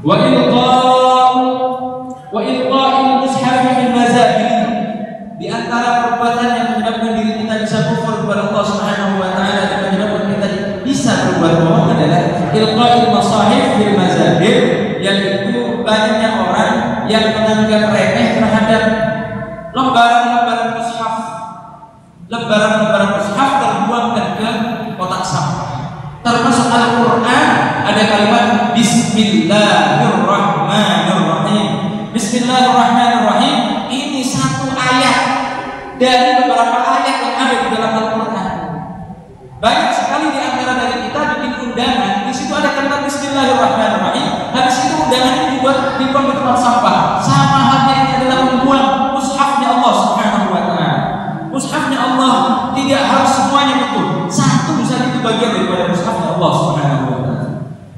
wa ilqa'il mushaf fil mazahir di antara perbuatan yang menyebabkan diri kita bisa kufur kepada Allah Subhanahu wa taala dan menyebabkan kita bisa berbuat bohong adalah ilqa'il masahif fil mazahir yaitu banyaknya orang yang menganggap remeh terhadap lembaran-lembaran mushaf. Lembaran-lembaran mushaf terbuangkan ke kotak sampah. Termasuk Al-Quran ada kalimat Bismillahirrahmanirrahim. Bismillahirrahmanirrahim. Ini satu ayat dari beberapa ayat yang ada di dalam Al-Quran. Banyak sekali di antara dari kita bikin undangan. Di situ ada kalimat Bismillahirrahmanirrahim. Habis itu undangan ini dibuat di tempat sampah. Sama halnya ini adalah membuang mushafnya Allah Subhanahu wa taala. Mushafnya Allah tidak harus semuanya betul. Satu saja itu bagian daripada mushafnya Allah Subhanahu wa taala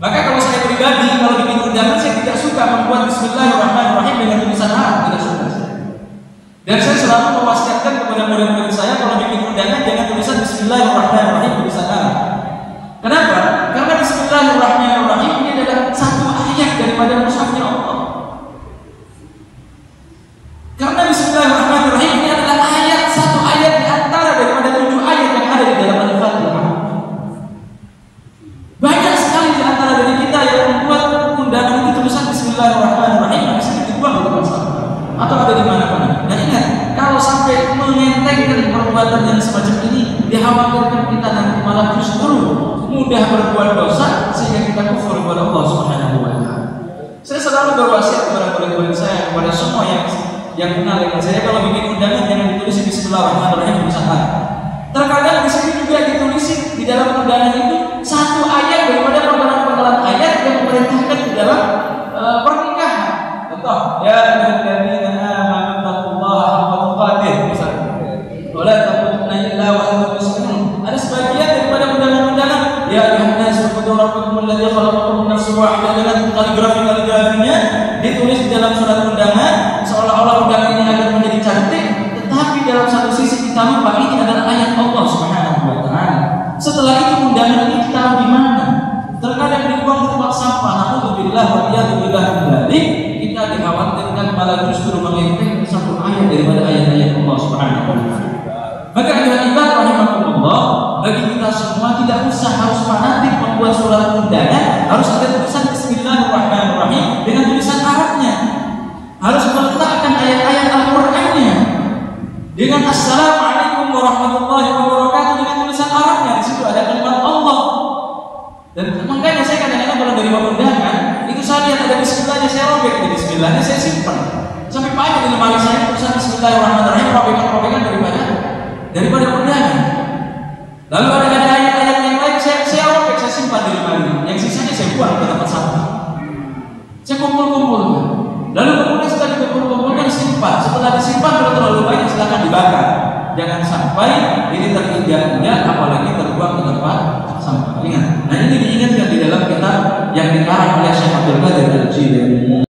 maka kalau saya pribadi undangan saya tidak suka membuat Bismillahirrahmanirrahim dengan tulisan Arab tidak suka dan saya selalu mewasiatkan kepada murid-murid saya kalau bikin undangan jangan tulisan Bismillahirrahmanirrahim tulisan Arab kenapa? karena Bismillahirrahmanirrahim ini adalah satu ayat daripada mushafnya Allah karena Bismillahirrahmanirrahim ini adalah ayat satu ayat di antara daripada tujuh ayat yang ada di dalam Al-Fatihah. Banyak sekali di antara dari kita yang membuat undangan itu tulisan Bismillahirrahmanirrahim habis itu dibuang di tempat sampah atau ada di mana-mana. Dan ingat, kalau sampai mengentengkan perbuatan yang semacam ini, dikhawatirkan kita nanti malah justru mudah berbuat dosa sehingga kita kufur kepada Allah Subhanahu wa taala. Saya selalu berwasiat kepada murid-murid saya kepada semua yang yang kenal dengan saya kalau bikin undangan jangan ditulis Bismillahirrahmanirrahim tulisan nafsin wahidah dengan kaligrafi-kaligrafinya ditulis di dalam surat undangan seolah-olah undangan ini akan menjadi cantik tetapi dalam satu sisi kita lupa ini adalah ayat Allah Subhanahu wa taala. Setelah itu undangan ini ditaruh di mana? Terkadang dibuang di tempat sampah. Alhamdulillah wa iyyadubillah kembali kita dikhawatirkan malah justru mengintip satu ayat daripada ayat-ayat Allah Subhanahu wa taala. Maka ibad rahimahullah bagi kita semua tidak usah harus fanatik membuat surat undangan. Harus ada tulisan Bismillahirrahmanirrahim dengan tulisan Arabnya. Harus meletakkan ayat-ayat Al-Qur'annya. Dengan Assalamualaikum warahmatullahi wabarakatuh dengan tulisan Arabnya. Di situ ada kalimat Allah. Dan makanya saya kadang-kadang kalau dari undangan itu saya lihat ada Bismillahnya saya robek. Di Bismillahnya saya simpan. Sampai banyak di lemari saya tulisan Bismillahirrahmanirrahim daripada daripada undangan lalu ada ada ayat-ayat yang lain saya saya robek saya simpan di lemari yang sisanya saya buang ke tempat sampah. Saya kumpul-kumpul lalu kemudian setelah dikumpul-kumpulkan simpan. Setelah disimpan kalau terlalu banyak silakan dibakar. Jangan sampai ini terinjak-injak apalagi terbuang ke tempat sampah. Ingat. Nah ini diingatkan di dalam kitab yang dikarang oleh Syekh Abdul Qadir Al-Jilani